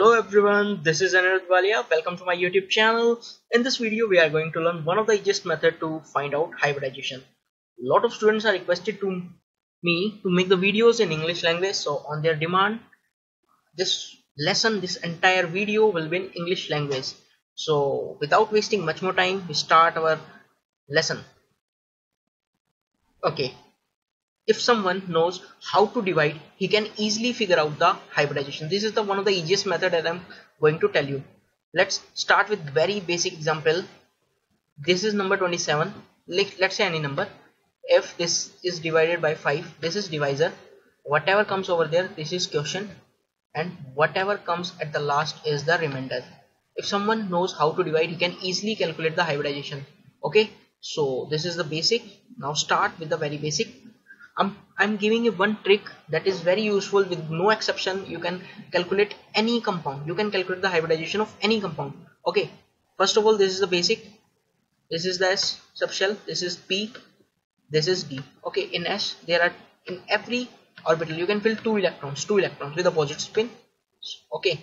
Hello everyone, this is Anirudh Walia. Welcome to my YouTube channel. In this video, we are going to learn one of the easiest method to find out hybridization. A lot of students are requested to me to make the videos in English language. So on their demand, this lesson, this entire video will be in English language. So without wasting much more time, we start our lesson. Okay, if someone knows how to divide he can easily figure out the hybridization. This is the one of the easiest method that i'm going to tell you. Let's start with very basic example. This is number 27 let's say any number. If this is divided by 5 this is divisor. Whatever comes over there this is quotient. And whatever comes at the last is the remainder. If someone knows how to divide he can easily calculate the hybridization. Okay? So this is the basic. Now start with the very basic I'm, I'm giving you one trick that is very useful with no exception. You can calculate any compound. You can calculate the hybridization of any compound. Okay. First of all this is the basic. This is the S subshell. This is P. This is D. Okay. In S there are in every orbital you can fill two electrons two electrons with opposite spin. Okay.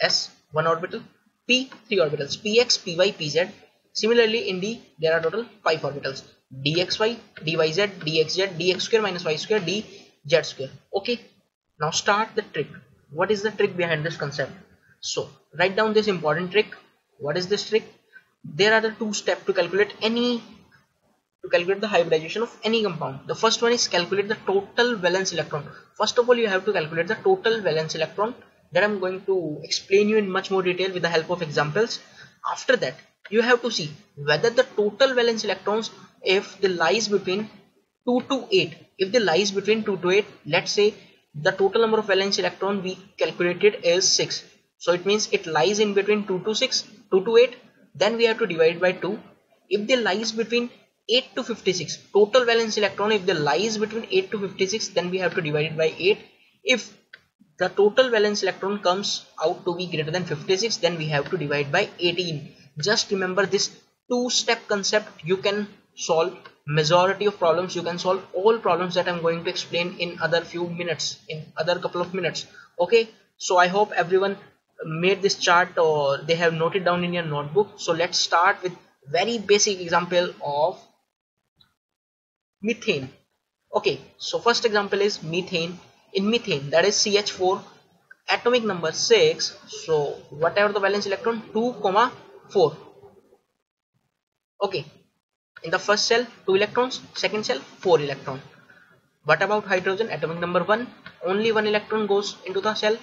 S one orbital. P three orbitals. Px Py Pz similarly in D there are total five orbitals dxy dyz dxz dx square minus y square dz square. Okay now start the trick. What is the trick behind this concept? So write down this important trick. What is this trick? There are the two steps to calculate any to calculate the hybridization of any compound. The first one is calculate the total valence electron. First of all you have to calculate the total valence electron. That i'm going to explain you in much more detail with the help of examples. After that you have to see whether the total valence electrons if the lies between 2 to 8 if the lies between 2 to 8 let's say the total number of valence electron we calculated is 6 so it means it lies in between 2 to 6 2 to 8 then we have to divide by 2 if the lies between 8 to 56 total valence electron if the lies between 8 to 56 then we have to divide it by 8 if the total valence electron comes out to be greater than 56 then we have to divide by 18 just remember this two step concept. You can solve majority of problems. You can solve all problems that i'm going to explain in other few minutes in other couple of minutes. Okay? So i hope everyone made this chart or they have noted down in your notebook. So let's start with very basic example of methane. Okay? So first example is methane. In methane that is ch4 atomic number 6 so whatever the valence electron 2 comma 4 okay in the first cell 2 electrons second cell 4 electron. What about hydrogen? Atomic number 1 only one electron goes into the cell.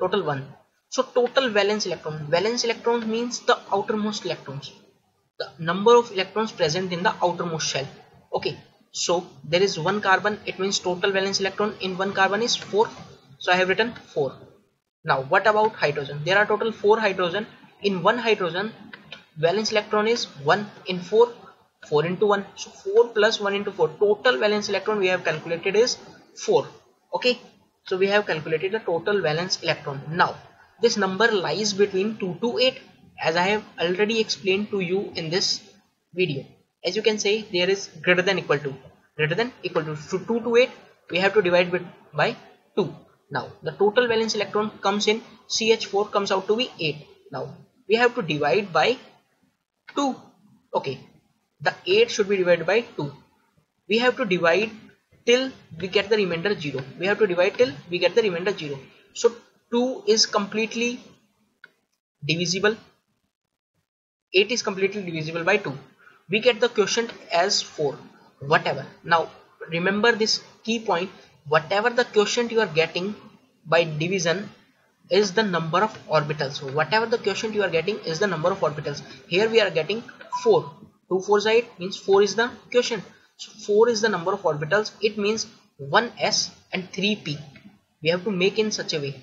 Total 1 so total valence electron. Valence electrons means the outermost electrons. The number of electrons present in the outermost shell. Okay. So there is one carbon. It means total valence electron in one carbon is 4 so i have written 4 now what about hydrogen? There are total 4 hydrogen. In one hydrogen valence electron is 1 in 4 4 into 1 so 4 plus 1 into 4 total valence electron we have calculated is 4 okay? So we have calculated the total valence electron. Now this number lies between 2 to 8 as I have already explained to you in this video. As you can say there is greater than equal to greater than equal to so 2 to 8 we have to divide by 2 now the total valence electron comes in. CH4 comes out to be 8 now we have to divide by 2 okay the 8 should be divided by 2 we have to divide till we get the remainder 0 we have to divide till we get the remainder 0 so 2 is completely divisible. 8 is completely divisible by 2 we get the quotient as 4 whatever. Now remember this key point. Whatever the quotient you are getting by division is the number of orbitals. So whatever the quotient you are getting is the number of orbitals. Here we are getting 4 2 4 is 8 means 4 is the quotient so 4 is the number of orbitals. It means 1s and 3p we have to make in such a way.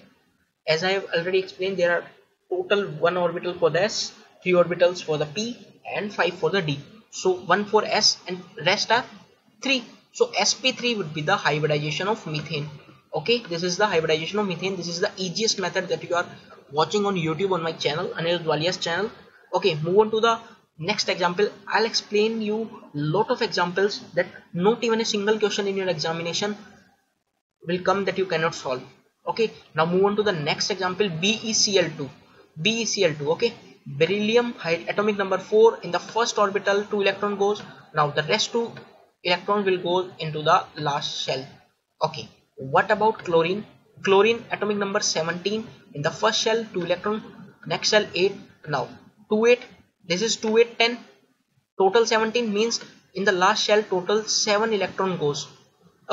As i have already explained there are total 1 orbital for the s 3 orbitals for the p and 5 for the d. So 1 for s and rest are 3 so sp3 would be the hybridization of methane. Okay? This is the hybridization of methane. This is the easiest method that you are watching on youtube on my channel Anirudh Walia's channel. Okay move on to the next example i'll explain you lot of examples that not even a single question in your examination will come that you cannot solve. Okay now move on to the next example BeCl2 BeCl2 okay? Beryllium atomic number 4 in the first orbital 2 electron goes. Now the rest 2 electrons will go into the last shell. Okay what about chlorine? Chlorine atomic number 17 in the first shell 2 electron next shell 8 now 2 8 this is 2 8 10 total 17 means in the last shell total 7 electron goes.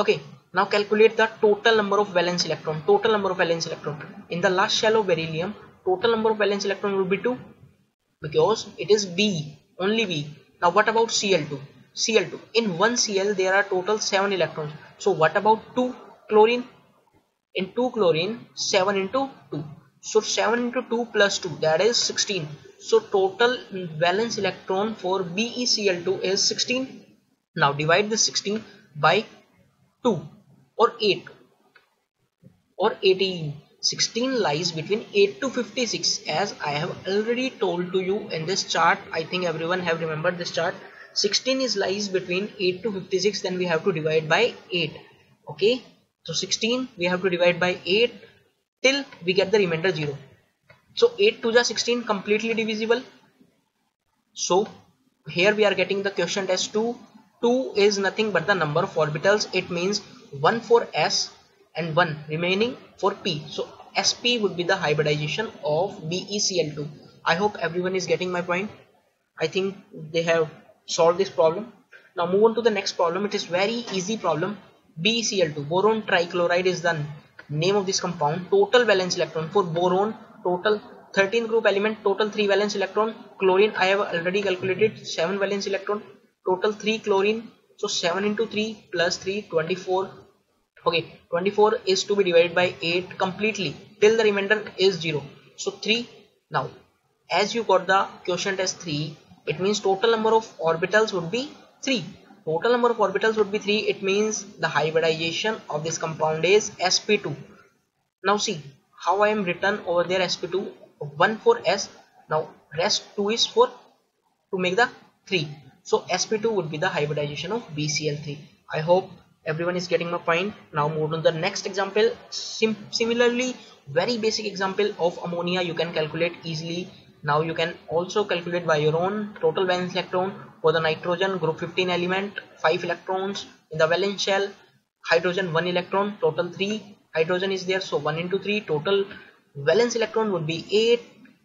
Okay now calculate the total number of valence electron total number of valence electron. In the last shell of beryllium total number of valence electron will be 2 because it is B only B. Now what about Cl2 Cl2 in one Cl there are total 7 electrons. So what about 2 chlorine? In 2 chlorine 7 into 2 so 7 into 2 plus 2 that is 16 so total valence electron for BeCl2 is 16 now divide this 16 by 2 or 8 or 18 16 lies between 8 to 56 as I have already told to you in this chart. I think everyone have remembered this chart. 16 is lies between 8 to 56 then we have to divide by 8 okay? So 16 we have to divide by 8 till we get the remainder 0 so 8 to the 16 completely divisible so here we are getting the quotient as 2 2 is nothing but the number of orbitals it means 1 for s and 1 remaining for P. So SP would be the hybridization of BeCl2. I hope everyone is getting my point. I think they have solved this problem. Now move on to the next problem. It is very easy problem. BeCl2 boron trichloride is the name of this compound. Total valence electron for boron total 13 group element total 3 valence electron chlorine I have already calculated 7 valence electron total 3 chlorine so 7 into 3 plus 3 24 okay 24 is to be divided by 8 completely till the remainder is 0 so 3 now as you got the quotient as 3 it means total number of orbitals would be 3 total number of orbitals would be 3 it means the hybridization of this compound is sp2 now see how i am written over there sp2 1 for s. Now rest 2 is for to make the 3 so sp2 would be the hybridization of bcl3 i hope everyone is getting my point. Now move on to the next example. Sim similarly very basic example of ammonia you can calculate easily now you can also calculate by your own total valence electron for the nitrogen group 15 element 5 electrons in the valence shell hydrogen 1 electron total 3 hydrogen is there. So 1 into 3 total valence electron would be 8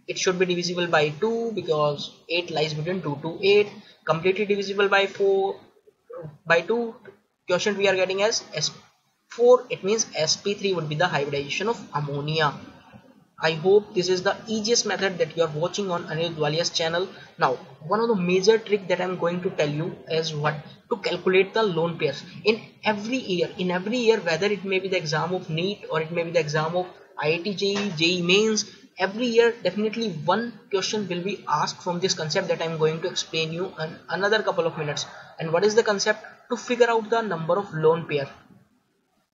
it should be divisible by 2 because 8 lies between 2 to 8 completely divisible by 4 by 2 quotient we are getting as S4 it means sp3 would be the hybridization of ammonia I hope this is the easiest method that you are watching on Anirudh Walia's channel. Now one of the major trick that I'm going to tell you is what? To calculate the lone pairs. In every year in every year whether it may be the exam of NEET or it may be the exam of IIT JEE, JEE mains every year definitely one question will be asked from this concept that I'm going to explain you in another couple of minutes. And what is the concept? To figure out the number of lone pair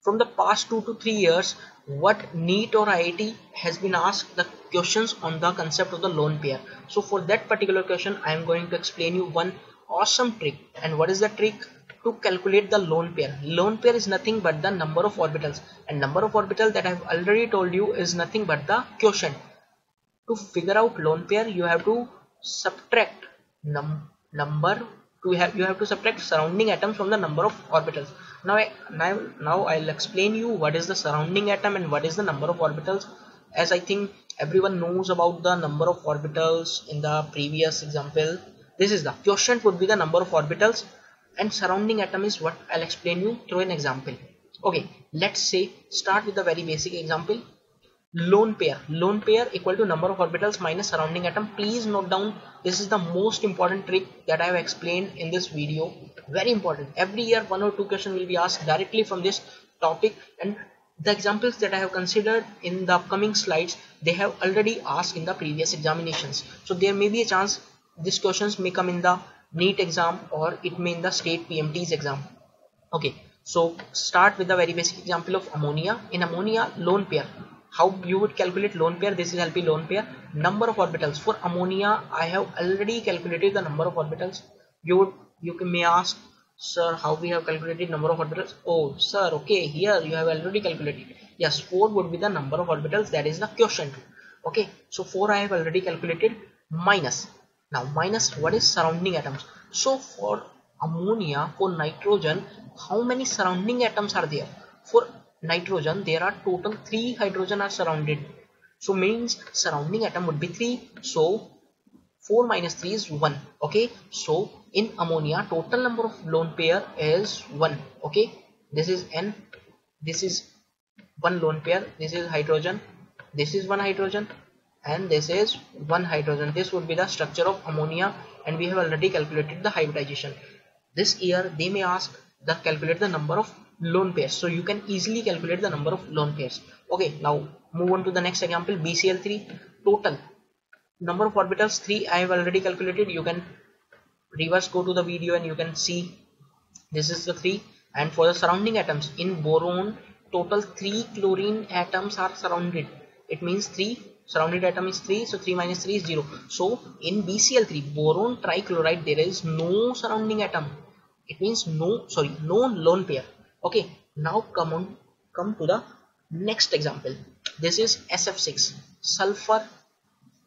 from the past two to three years what NEET or IIT has been asked the questions on the concept of the lone pair. So for that particular question I am going to explain you one awesome trick. And what is the trick? To calculate the lone pair. Lone pair is nothing but the number of orbitals. And number of orbitals that I have already told you is nothing but the quotient. To figure out lone pair you have to subtract num number have you have to subtract surrounding atoms from the number of orbitals. Now I, now now I'll explain you what is the surrounding atom and what is the number of orbitals. As I think everyone knows about the number of orbitals in the previous example this is the quotient would be the number of orbitals and surrounding atom is what I'll explain you through an example. Okay let's say start with the very basic example lone pair. Lone pair equal to number of orbitals minus surrounding atom. Please note down this is the most important trick that i have explained in this video. Very important. Every year one or two questions will be asked directly from this topic. And the examples that i have considered in the upcoming slides they have already asked in the previous examinations. So there may be a chance these questions may come in the NEET exam or it may in the state PMT's exam. Okay. So start with the very basic example of ammonia. In ammonia lone pair how you would calculate lone pair this is LP lone pair. Number of orbitals. For ammonia I have already calculated the number of orbitals. You would you can may ask sir how we have calculated number of orbitals? Oh sir okay here you have already calculated. Yes 4 would be the number of orbitals that is the quotient okay so 4 I have already calculated minus. Now minus what is surrounding atoms? So for ammonia for nitrogen how many surrounding atoms are there? For nitrogen there are total 3 hydrogen are surrounded. So means surrounding atom would be 3 so 4 minus 3 is 1 okay? So in ammonia total number of lone pair is 1 okay? This is n this is one lone pair this is hydrogen this is one hydrogen and this is one hydrogen. This would be the structure of ammonia and we have already calculated the hybridization. This year they may ask the calculate the number of lone pairs. So you can easily calculate the number of lone pairs. Okay now move on to the next example bcl3 total. Number of orbitals 3 i have already calculated. You can reverse go to the video and you can see this is the 3 and for the surrounding atoms in boron total 3 chlorine atoms are surrounded. It means 3 surrounded atom is 3 so 3 minus 3 is 0 so in bcl3 boron trichloride there is no surrounding atom it means no sorry no lone pair. Okay now come on come to the next example. This is sf6 sulfur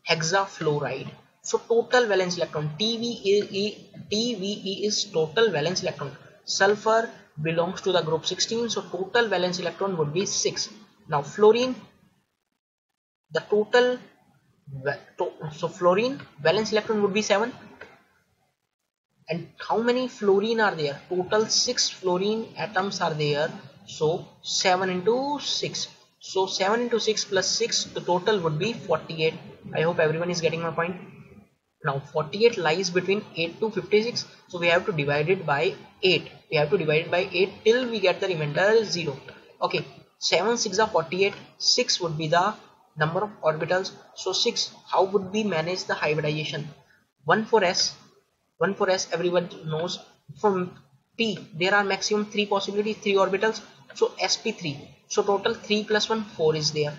hexafluoride. So total valence electron TVE, TVE is total valence electron. Sulfur belongs to the group 16 so total valence electron would be 6 now fluorine the total so fluorine valence electron would be 7 and how many fluorine are there? Total 6 fluorine atoms are there. So 7 into 6 so 7 into 6 plus 6 the total would be 48 I hope everyone is getting my point. Now 48 lies between 8 to 56 so we have to divide it by 8 we have to divide it by 8 till we get the remainder 0 okay 7 6 are 48 6 would be the number of orbitals. So 6 how would we manage the hybridization? 1 for s 1 for s everyone knows from p there are maximum 3 possibilities 3 orbitals. So sp3 so total 3 plus 1 4 is there.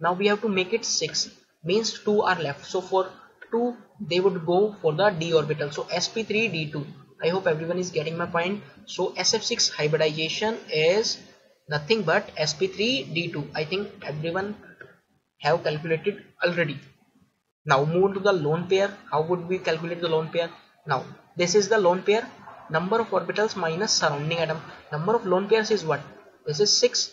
Now we have to make it 6 means 2 are left. So for 2 they would go for the d orbital. So sp3 d2 i hope everyone is getting my point. So sf6 hybridization is nothing but sp3 d2 i think everyone have calculated already. Now move to the lone pair. How would we calculate the lone pair now this is the lone pair. Number of orbitals minus surrounding atom. Number of lone pairs is what? This is 6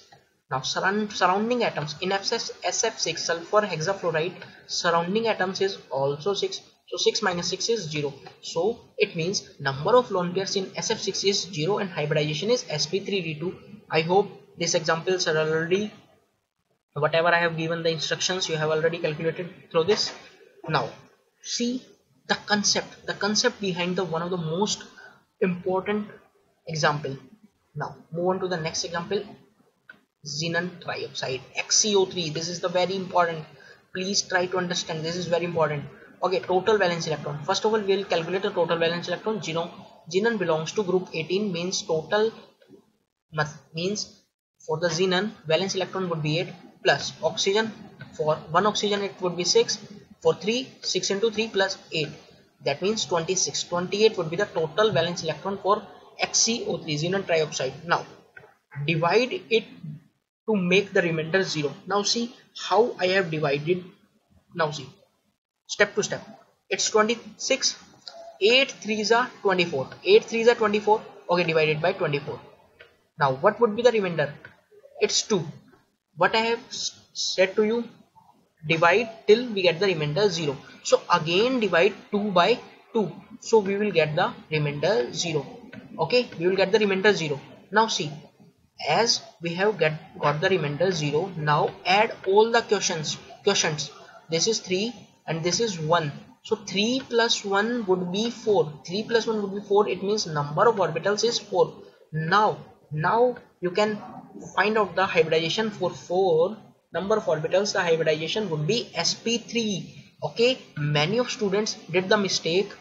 now surround, surrounding atoms. In SF, SF6 sulfur hexafluoride surrounding atoms is also 6 so 6 minus 6 is 0 so it means number of lone pairs in SF6 is 0 and hybridization is sp3d2 I hope these examples are already whatever I have given the instructions you have already calculated through this. Now see the concept the concept behind the one of the most important example. Now move on to the next example. Xenon trioxide XeO3 this is the very important. Please try to understand. This is very important. Okay total valence electron. First of all we will calculate the total valence electron xenon. Xenon belongs to group 18 means total means for the xenon valence electron would be 8 plus oxygen. For one oxygen it would be 6 for 3 6 into 3 plus 8 that means 26 28 would be the total valence electron for XeO3 xenon trioxide. Now divide it to make the remainder 0 now see how I have divided. Now see step to step. It's 26 8 3s are 24 8 3s are 24 okay divided by 24 now what would be the remainder? It's 2 what I have said to you divide till we get the remainder 0 so again divide 2 by 2 so we will get the remainder 0 okay? We will get the remainder 0 now see as we have get got the remainder 0 now add all the quotients quotients this is 3 and this is 1 so 3 plus 1 would be 4 3 plus 1 would be 4 it means number of orbitals is 4 now now you can find out the hybridization for 4 number of orbitals the hybridization would be sp3 okay? Many of students did the mistake.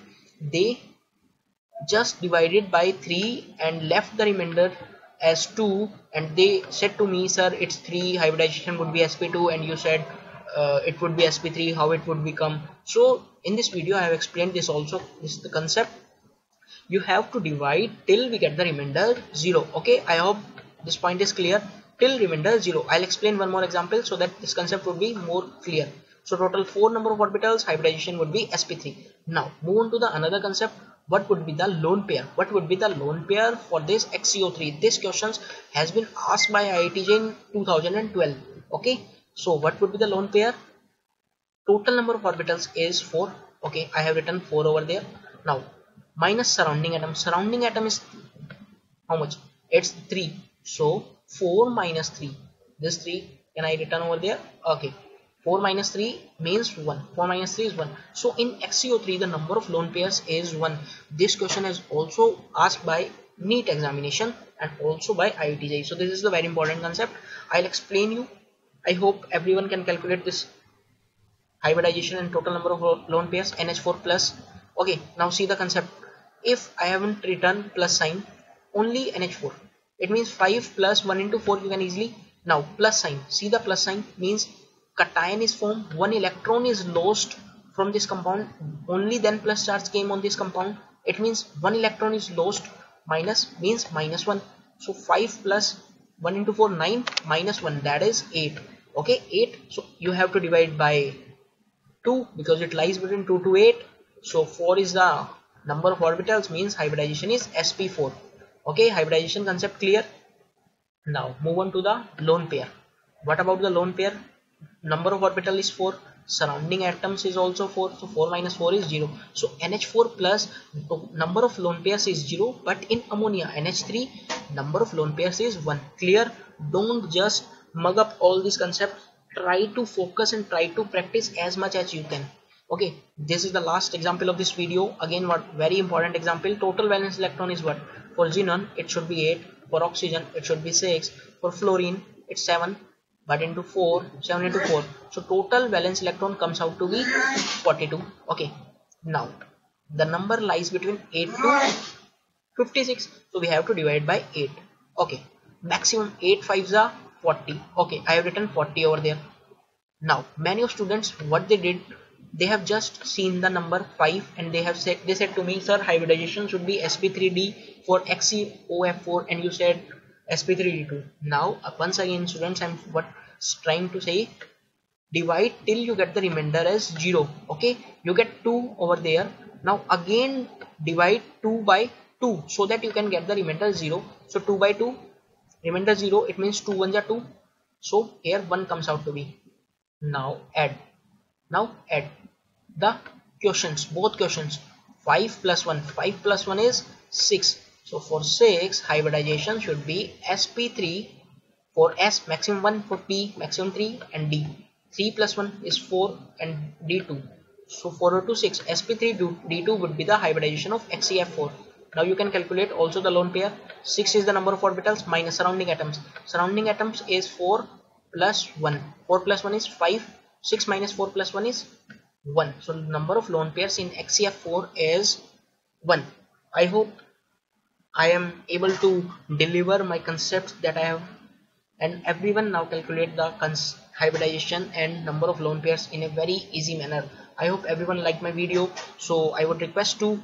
They just divided by 3 and left the remainder as 2 and they said to me sir it's 3 hybridization would be sp2 and you said uh, it would be sp3 how it would become? So in this video i have explained this also. This is the concept. You have to divide till we get the remainder 0 okay? I hope this point is clear till remainder 0 i'll explain one more example so that this concept would be more clear. So total four number of orbitals hybridization would be sp3 now move on to the another concept. What would be the lone pair? What would be the lone pair for this XeO3 this questions has been asked by iitj in 2012 okay? So what would be the lone pair? Total number of orbitals is 4 okay? I have written 4 over there. Now minus surrounding atom. Surrounding atom is how much it's 3 so 4 minus 3 this 3 can I return over there? Okay. 4 minus 3 means 1 4 minus 3 is 1 so in XeO3 the number of lone pairs is 1 this question is also asked by NEET examination and also by IITJ so this is the very important concept. I'll explain you. I hope everyone can calculate this hybridization and total number of lone pairs NH4 plus. Okay now see the concept. If I haven't written plus sign only NH4 it means 5 plus 1 into 4 you can easily now plus sign. See the plus sign means cation is formed one electron is lost from this compound only then plus charge came on this compound. It means one electron is lost minus means minus 1 so 5 plus 1 into 4 9 minus 1 that is 8 okay 8 so you have to divide by 2 because it lies between 2 to 8 so 4 is the number of orbitals means hybridization is sp4 okay hybridization concept clear? Now move on to the lone pair. What about the lone pair? Number of orbital is 4 surrounding atoms is also 4 so 4 minus 4 is 0 so nh4 plus number of lone pairs is 0 but in ammonia nh3 number of lone pairs is 1 clear? Don't just mug up all these concepts. Try to focus and try to practice as much as you can. Okay this is the last example of this video. Again what very important example total valence electron is what for xenon it should be 8 for oxygen it should be 6 for fluorine it's 7 but into 4 7 into 4 so total valence electron comes out to be 42 okay now the number lies between 8 to 56 so we have to divide by 8 okay maximum 8 5s are 40 okay i have written 40 over there. Now many of students what they did they have just seen the number 5 and they have said they said to me sir hybridization should be sp3d for xeof4 and you said sp3d2 now once again students i'm what trying to say divide till you get the remainder as 0 okay? You get 2 over there. Now again divide 2 by 2 so that you can get the remainder 0 so 2 by 2 remainder 0 it means 2 1 are 2 so here 1 comes out to be. Now add now add the questions both questions. 5 plus 1 5 plus 1 is 6 so for 6 hybridization should be sp3 for s maximum 1 for p maximum 3 and d. 3 plus 1 is 4 and d2 so 4 to 6 sp3 d2 would be the hybridization of xef4 now you can calculate also the lone pair. 6 is the number of orbitals minus surrounding atoms. Surrounding atoms is 4 plus 1 4 plus 1 is 5 6 minus 4 plus 1 is 1 so number of lone pairs in xcf4 is 1 i hope i am able to deliver my concepts that i have. And everyone now calculate the hybridization and number of lone pairs in a very easy manner. I hope everyone liked my video. So i would request to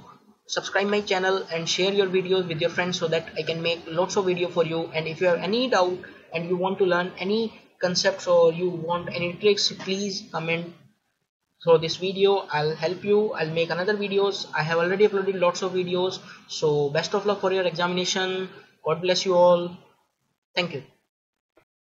subscribe my channel and share your videos with your friends so that i can make lots of video for you. And if you have any doubt and you want to learn any concepts or you want any tricks please comment so this video. I'll help you. I'll make another videos. I have already uploaded lots of videos. So best of luck for your examination. God bless you all. Thank you